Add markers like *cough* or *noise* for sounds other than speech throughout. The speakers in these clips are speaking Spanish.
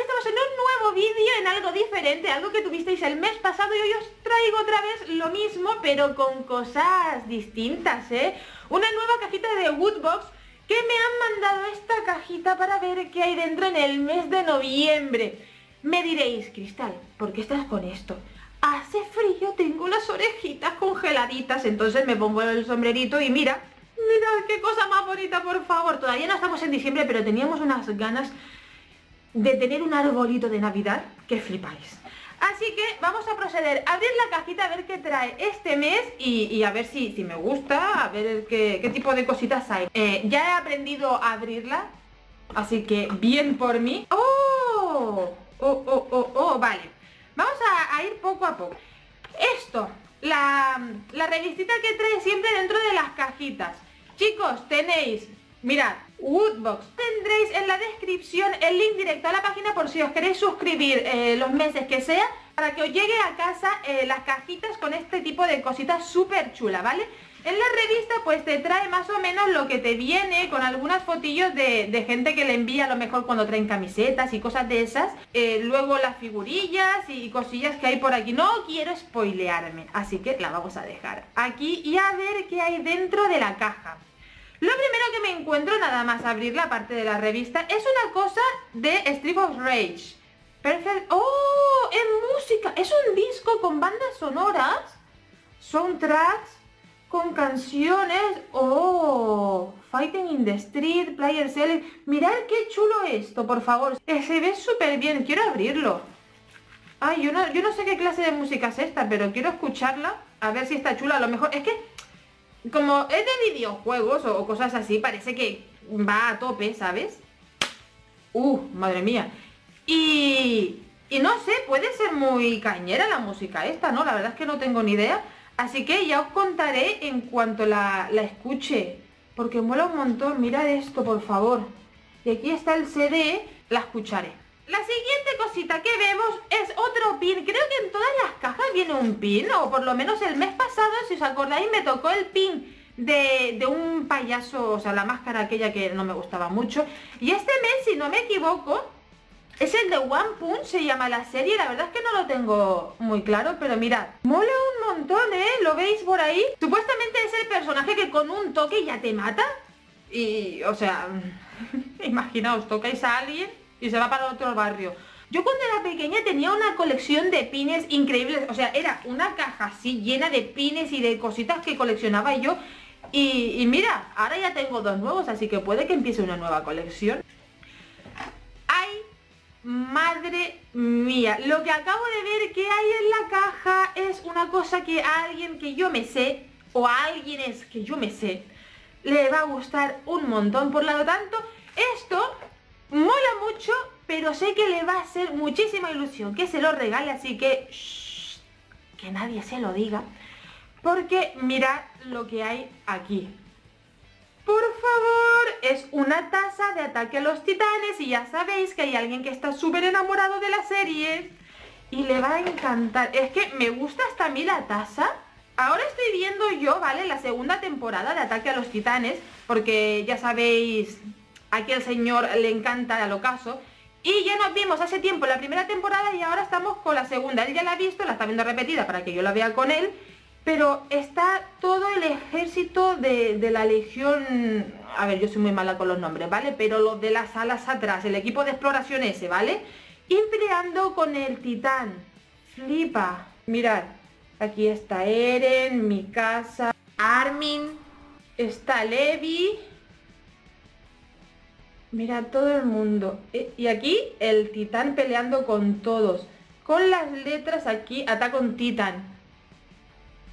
estamos en un nuevo vídeo, en algo diferente, algo que tuvisteis el mes pasado y hoy os traigo otra vez lo mismo, pero con cosas distintas, ¿eh? Una nueva cajita de Woodbox que me han mandado esta cajita para ver qué hay dentro en el mes de noviembre. Me diréis, Cristal, ¿por qué estás con esto? Hace frío, tengo las orejitas congeladitas, entonces me pongo el sombrerito y mira, Mirad qué cosa más bonita, por favor. Todavía no estamos en diciembre, pero teníamos unas ganas de tener un arbolito de Navidad que flipáis. Así que vamos a proceder a abrir la cajita a ver qué trae este mes y, a ver si, si, me gusta, a ver qué, tipo de cositas hay. Eh, ya he aprendido a abrirla, así que bien por mí. ¡Oh! ¡Oh, oh, oh, oh! Vale. Vamos a, a ir poco a poco. Esto, la, la revistita que trae siempre dentro de las cajitas. Chicos, tenéis, mirad, Woodbox. Tendréis en la descripción el link directo a la página por si os queréis suscribir eh, los meses que sea para que os llegue a casa eh, las cajitas con este tipo de cositas súper chula, ¿vale? En la revista pues te trae más o menos lo que te viene con algunas fotillos de, gente que le envía a lo mejor cuando traen camisetas y cosas de esas. Eh, luego las figurillas y cosillas que hay por aquí. No quiero spoilearme, así que la vamos a dejar aquí y a ver qué hay dentro de la caja. Lo primero que me encuentro, nada más abrir la parte de la revista, es una cosa de Street of Rage. Perfect. ¡Oh! Es música. Es un disco con bandas sonoras. Soundtracks con canciones. ¡Oh! Fighting in the Street, Player Select. Mirad qué chulo esto, por favor. Eh, se ve súper bien. Quiero abrirlo. Ay, yo no sé qué clase de música es esta, pero quiero escucharla. A ver si está chula. A lo mejor... Es que como es de videojuegos o, cosas así, parece que va a tope, ¿sabes? Uh, madre mía. Y, y no sé, puede ser muy cañera la música esta, ¿no? La verdad es que no tengo ni idea. Así que ya os contaré en cuanto la, la escuche. Porque mola un montón, mirad esto, por favor. Y aquí está el CD, la escucharé. La siguiente cosita que vemos es otro pin. Creo que en todas las cajas viene un pin, o por lo menos el mes pasado, si os acordáis, me tocó el pin de, un payaso, o sea, la máscara aquella que no me gustaba mucho. Y este mes, si no me equivoco, es el de One Punch, se llama la serie. La verdad es que no lo tengo muy claro, pero mirad, mola un montón, ¿eh? ¿Lo veis por ahí? Supuestamente es el personaje que con un toque ya te mata. Y, o sea, *laughs* imaginaos, tocáis a alguien y se va para otro barrio. Yo cuando era pequeña tenía una colección de pines increíbles, o sea, era una caja así llena de pines y de cositas que coleccionaba yo. Y, mira, ahora ya tengo dos nuevos, así que puede que empiece una nueva colección. ¡Ay, madre mía! Lo que acabo de ver que hay en la caja es una cosa que a alguien que yo me sé, o a alguien es que yo me sé, le va a gustar un montón. Por lo tanto, esto mola mucho, pero sé que le va a hacer muchísima ilusión que se lo regale, así que que nadie se lo diga, porque mirad lo que hay aquí. Por favor, es una taza de ataque a los titanes y ya sabéis que hay alguien que está súper enamorado de la serie y le va a encantar. Es que me gusta hasta a mí la taza. Ahora estoy viendo yo, ¿vale? La segunda temporada de Ataque a los Titanes, porque ya sabéis Aquí al señor le encanta al ocaso. Y ya nos vimos hace tiempo la primera temporada y ahora estamos con la segunda. Él ya la ha visto, la está viendo repetida para que yo la vea con él. Pero está todo el ejército de, la legión... A ver, yo soy muy mala con los nombres, ¿vale? Pero los de las alas atrás, el equipo de exploración ese, ¿vale? Y con el titán. Flipa. Mirad, aquí está Eren, mi casa, Armin, está Levi Mira, todo el mundo. Eh, y aquí el titán peleando con todos. Con las letras aquí, ataca con titán.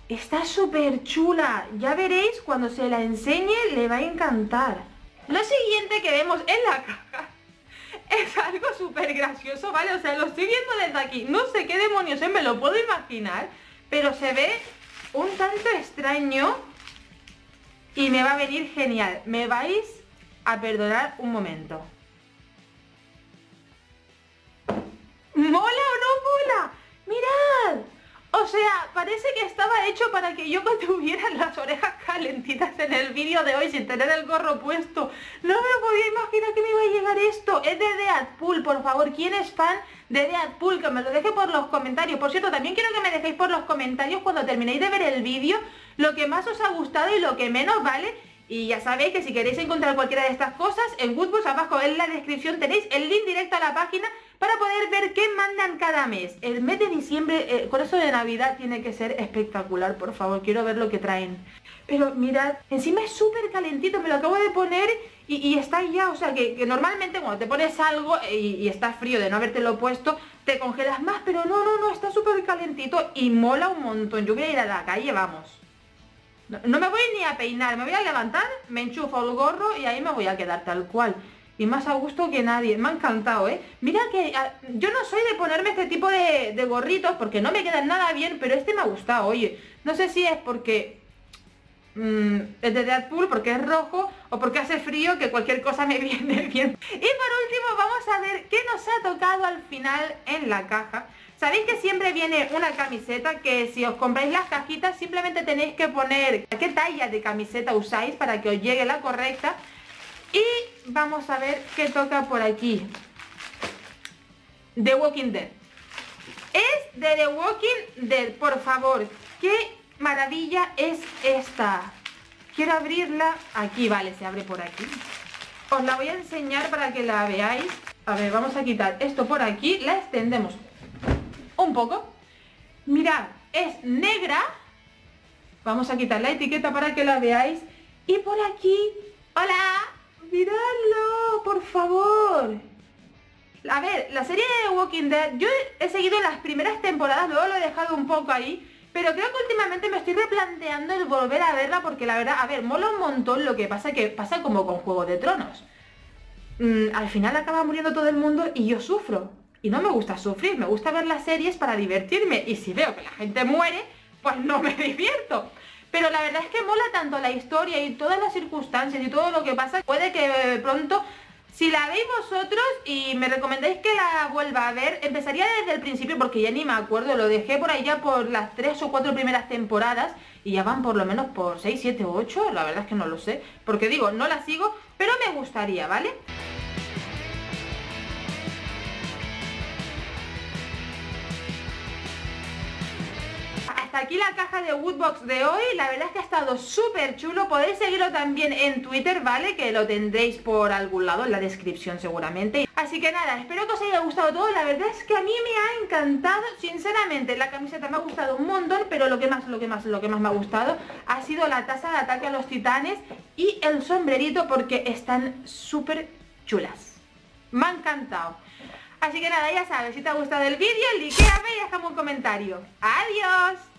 Está súper chula. Ya veréis, cuando se la enseñe le va a encantar. Lo siguiente que vemos en la caja *laughs* es algo súper gracioso, ¿vale? O sea, lo estoy viendo desde aquí. No sé qué demonios es, me lo puedo imaginar. Pero se ve un tanto extraño y me va a venir genial. Me vais a perdonar un momento. ¿Mola o no mola? ¡Mirad! O sea, parece que estaba hecho para que yo *laughs* tuviera las orejas calentitas en el vídeo de hoy sin tener el gorro puesto. No me lo podía imaginar que me iba a llegar esto. Es de Deadpool, por favor. ¿Quién es fan de Deadpool? Que me lo deje por los comentarios. Por cierto, también quiero que me dejéis por los comentarios cuando terminéis de ver el vídeo lo que más os ha gustado y lo que menos, ¿vale? Y ya sabéis que si queréis encontrar cualquiera de estas cosas, en Woodbox abajo en la descripción tenéis el link directo a la página para poder ver qué mandan cada mes. El mes de diciembre, eh, con eso de Navidad, tiene que ser espectacular, por favor, quiero ver lo que traen. Pero mirad, encima es súper calentito, me lo acabo de poner y, está ya, o sea, que, normalmente cuando te pones algo y, y está frío de no habértelo puesto, te congelas más, pero no, no, no, está súper calentito y mola un montón. Yo voy a ir a la calle, vamos. No, me voy ni a peinar, me voy a levantar, me enchufo el gorro y ahí me voy a quedar tal cual. Y más a gusto que nadie. Me ha encantado, ¿eh? Mira que yo no soy de ponerme este tipo de, gorritos porque no me quedan nada bien, pero este me ha gustado, oye. No sé si es porque mm, es de Deadpool, porque es rojo, o porque hace frío, que cualquier cosa me *laughs* viene bien. Y por último vamos a ver qué nos ha tocado al final en la caja. Sabéis que siempre viene una camiseta que si os compráis las cajitas simplemente tenéis que poner qué talla de camiseta usáis para que os llegue la correcta. Y vamos a ver qué toca por aquí. The Walking Dead. Es de The Walking Dead, por favor. Qué maravilla es esta. Quiero abrirla. Aquí, vale, se abre por aquí. Os la voy a enseñar para que la veáis. A ver, vamos a quitar esto por aquí. La extendemos un poco. Mirad, es negra. Vamos a quitar la etiqueta para que la veáis. Y por aquí, ¡hola! ¡Miradlo, por favor! A ver, la serie de Walking Dead, yo he seguido las primeras temporadas, luego lo he dejado un poco ahí, pero creo que últimamente me estoy replanteando el volver a verla porque la verdad, a ver, mola un montón lo que pasa que pasa como con Juego de Tronos. Mm, al final acaba muriendo todo el mundo y yo sufro. Y no me gusta sufrir, me gusta ver las series para divertirme. Y si veo que la gente muere, pues no me *laughs* divierto. Pero la verdad es que mola tanto la historia y todas las circunstancias y todo lo que pasa. Puede que pronto, si la veis vosotros y me recomendáis que la vuelva a ver, empezaría desde el principio porque ya ni me acuerdo. Lo dejé por ahí ya por las tres o cuatro primeras temporadas y ya van por lo menos por 6, 7 o 8. La verdad es que no lo sé. Porque digo, no la sigo, pero me gustaría, ¿vale? Aquí la caja de Woodbox de hoy. La verdad es que ha estado súper chulo. Podéis seguirlo también en Twitter, ¿vale? Que lo tendréis por algún lado en la descripción seguramente. Así que nada, espero que os haya gustado todo. La verdad es que a mí me ha encantado. Sinceramente, la camiseta me ha gustado un montón, pero lo que más, lo que más, lo que más me ha gustado ha sido la taza de ataque a los titanes y el sombrerito porque están súper chulas. Me ha encantado. Así que nada, ya sabes, si te ha gustado el vídeo, likeame y déjame un comentario. ¡Adiós!